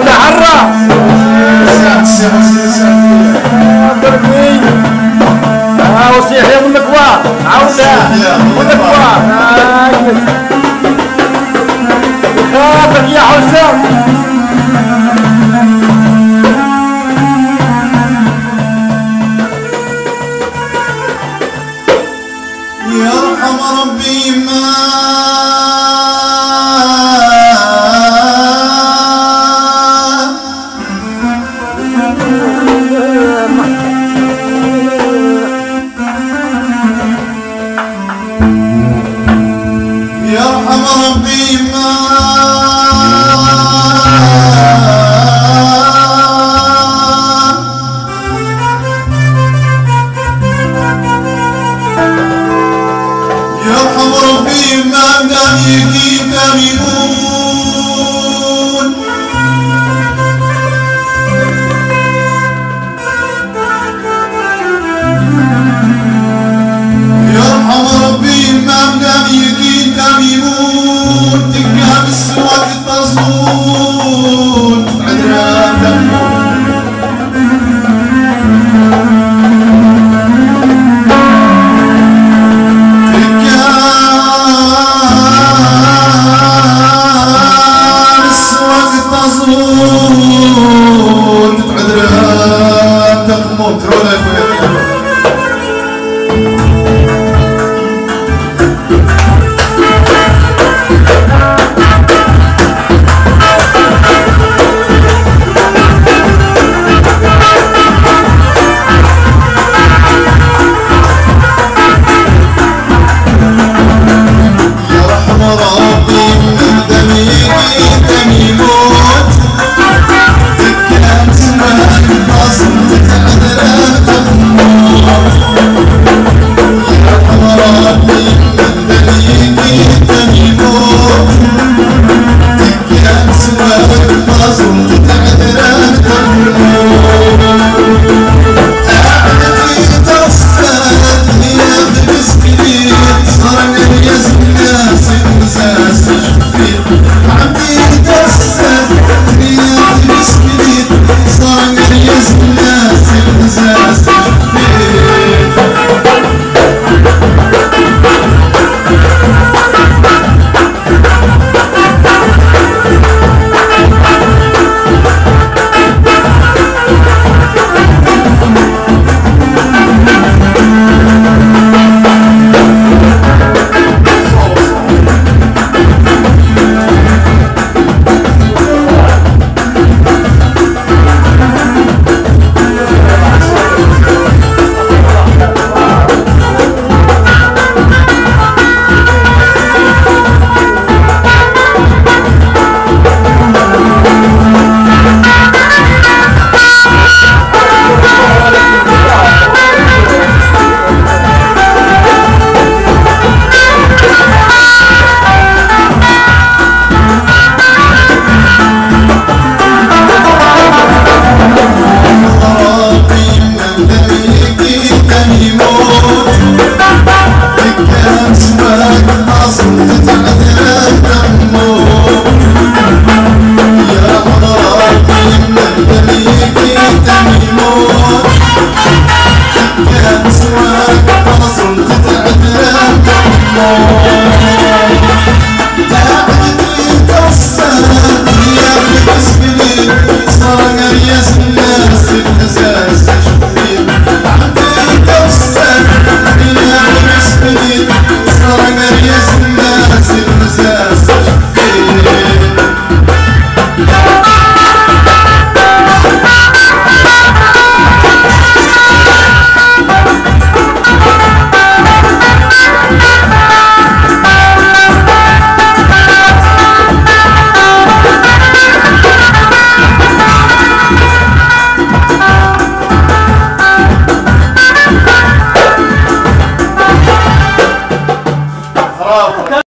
حرة ضربني آه وصيح يا أم الكوار عودة. أم الكوار خافك يا حسام يرحم ربي ما يرحم ربي ما يرحم ربي ما دام يجي تميمون Ooh.